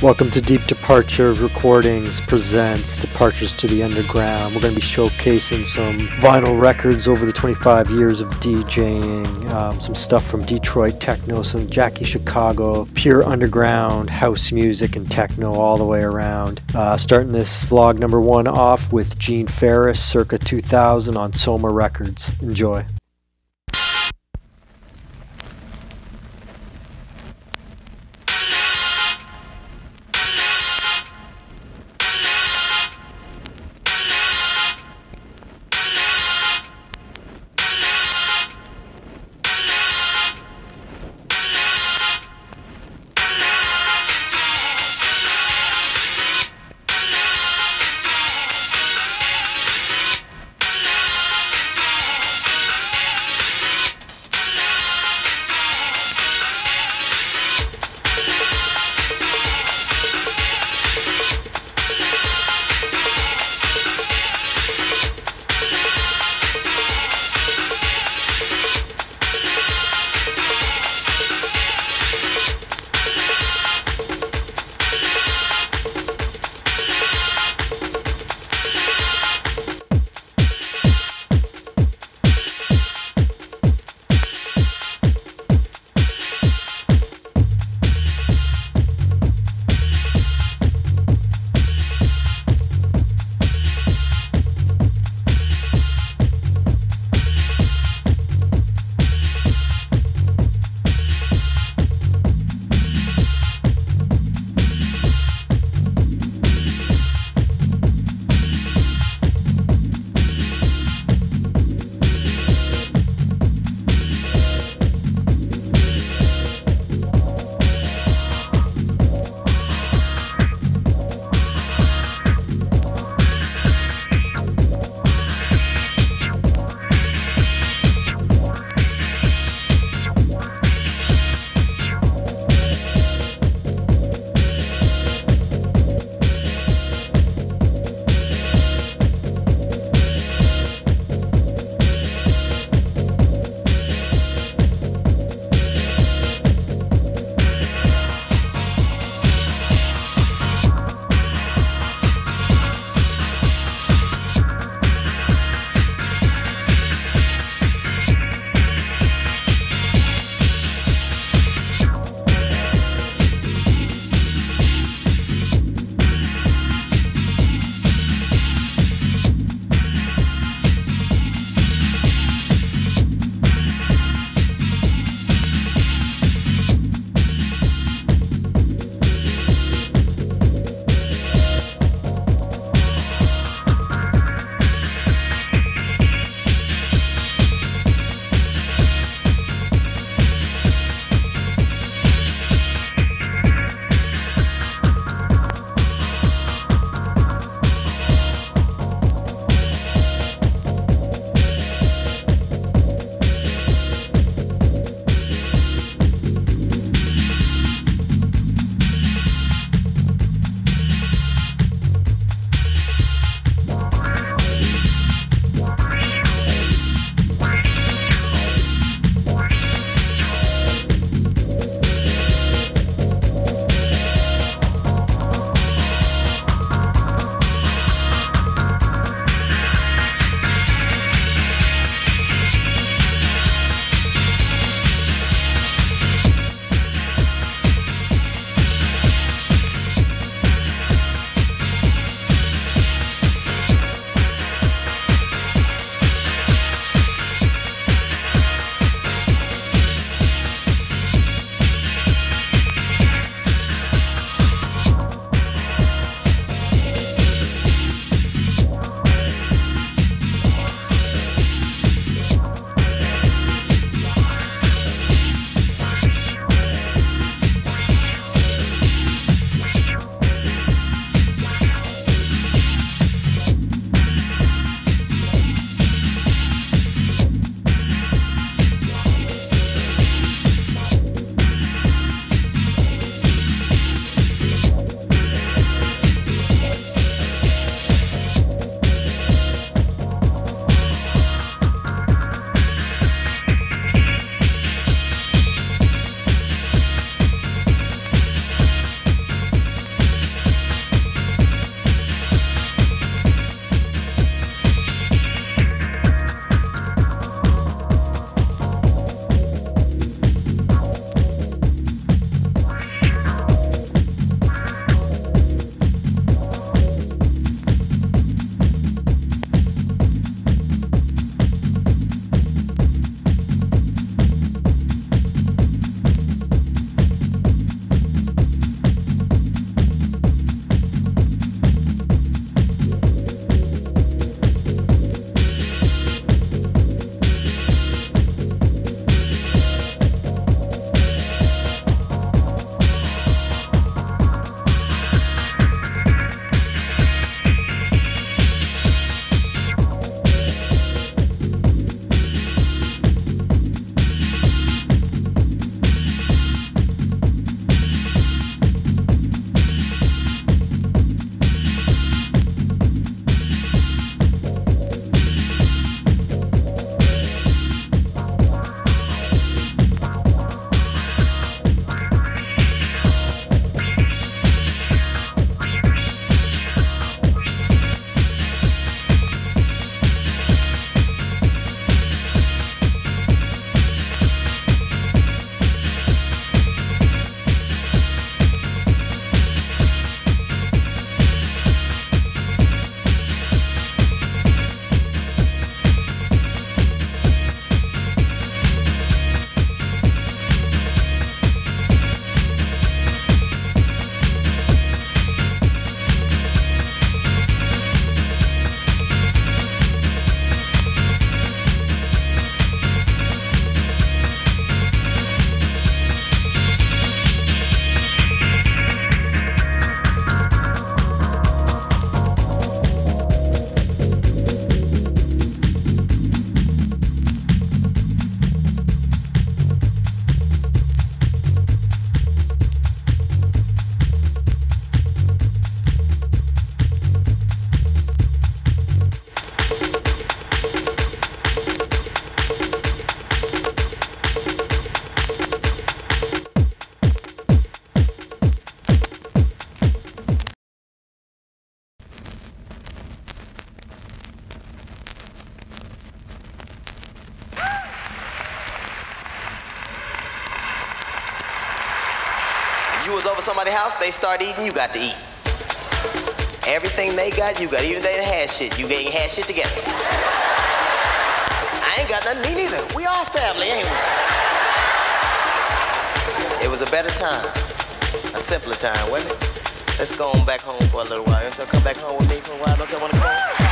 Welcome to Deep Departure Recordings presents Departures to the Underground. We're going to be showcasing some vinyl records over the 25 years of DJing, um, some stuff from Detroit techno, some Jackie Chicago, pure underground house music and techno all the way around. Uh, starting this vlog number one off with Gene Farris, circa 2000 on Soma Records. Enjoy. Somebody's house, they start eating, you got to eat. Everything they got, you got. Even they didn't have shit, you ain't had shit together. I ain't got nothing, me neither. We all family, ain't we? It was a better time, a simpler time, wasn't it? Let's go on back home for a little while. Don't Y'all come back home with me for a while? Don't y'all want to come?